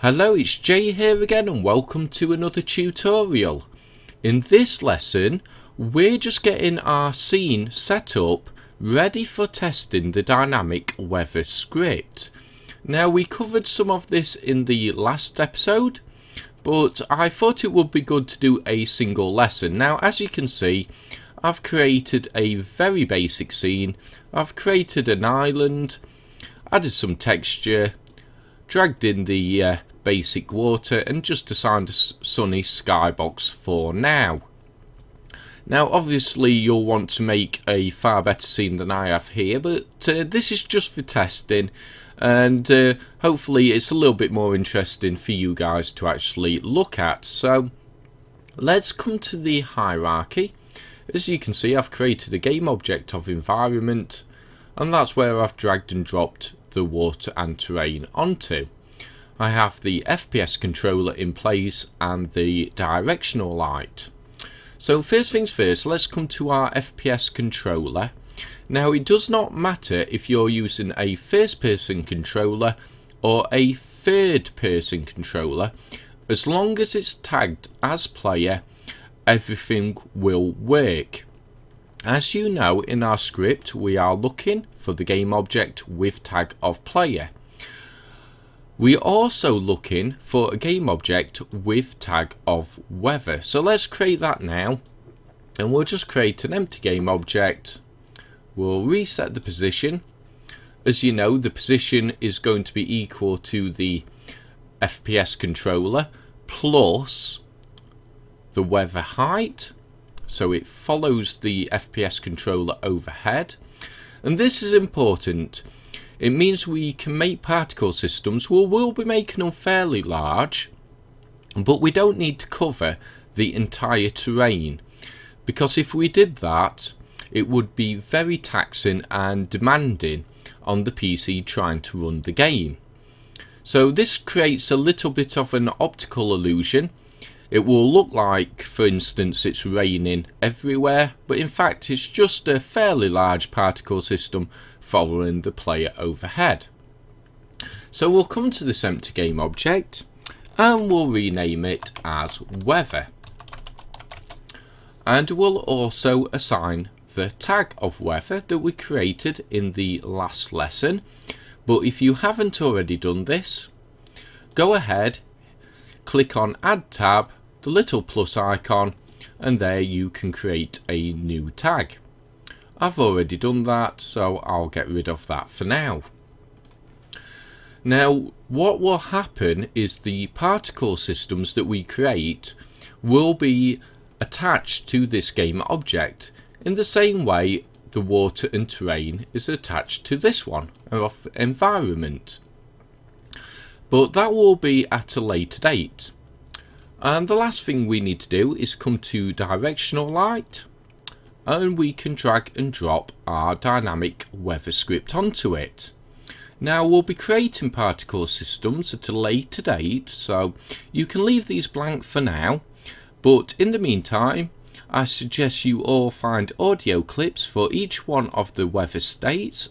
Hello, it's Jay here again and welcome to another tutorial. In this lesson, we're just getting our scene set up, ready for testing the dynamic weather script. Now, we covered some of this in the last episode, but I thought it would be good to do a single lesson. Now, as you can see, I've created a very basic scene. I've created an island, added some texture, dragged in the uh, basic water and just assigned a sunny skybox for now. Now obviously you'll want to make a far better scene than I have here but uh, this is just for testing and uh, hopefully it's a little bit more interesting for you guys to actually look at. So let's come to the hierarchy. As you can see I've created a game object of environment and that's where I've dragged and dropped the water and terrain onto. I have the FPS controller in place and the directional light. So first things first, let's come to our FPS controller. Now it does not matter if you're using a first person controller or a third person controller, as long as it's tagged as player, everything will work. As you know in our script we are looking for the game object with tag of player. We are also looking for a game object with tag of weather. So let's create that now. And we'll just create an empty game object. We'll reset the position. As you know, the position is going to be equal to the FPS controller plus the weather height. So it follows the FPS controller overhead. And this is important it means we can make particle systems. Well, we'll be making them fairly large, but we don't need to cover the entire terrain. Because if we did that, it would be very taxing and demanding on the PC trying to run the game. So this creates a little bit of an optical illusion. It will look like, for instance, it's raining everywhere, but in fact it's just a fairly large particle system following the player overhead. So we'll come to this empty game object and we'll rename it as weather. And we'll also assign the tag of weather that we created in the last lesson. But if you haven't already done this, go ahead, click on add tag, the little plus icon, and there you can create a new tag. I've already done that, so I'll get rid of that for now. Now, what will happen is the particle systems that we create will be attached to this game object in the same way the water and terrain is attached to this one of environment. But that will be at a later date. And the last thing we need to do is come to directional light. And we can drag and drop our dynamic weather script onto it. Now we'll be creating particle systems at a later date so you can leave these blank for now. But in the meantime I suggest you all find audio clips for each one of the weather states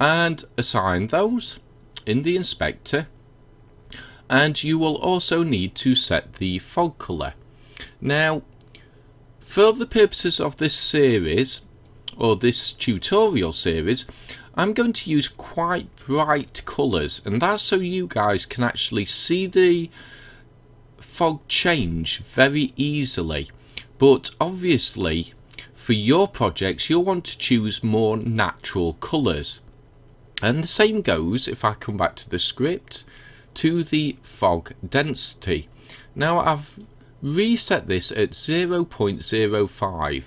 and assign those in the inspector and you will also need to set the fog colour. Now for the purposes of this series, or this tutorial series, I'm going to use quite bright colours and that's so you guys can actually see the fog change very easily. But obviously for your projects you'll want to choose more natural colours. And the same goes if I come back to the script to the fog density now I've reset this at 0.05.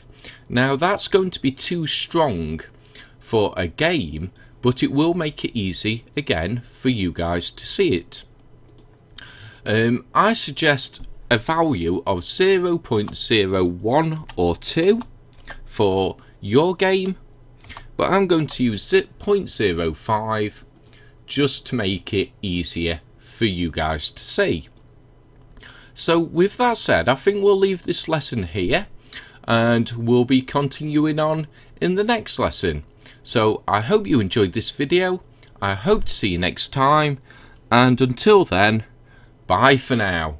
Now that's going to be too strong for a game, but it will make it easy again for you guys to see it. Um, I suggest a value of 0.01 or 2 for your game, but I'm going to use 0.05 just to make it easier for you guys to see. So with that said, I think we'll leave this lesson here and we'll be continuing on in the next lesson. So I hope you enjoyed this video. I hope to see you next time. And until then, Bye for now.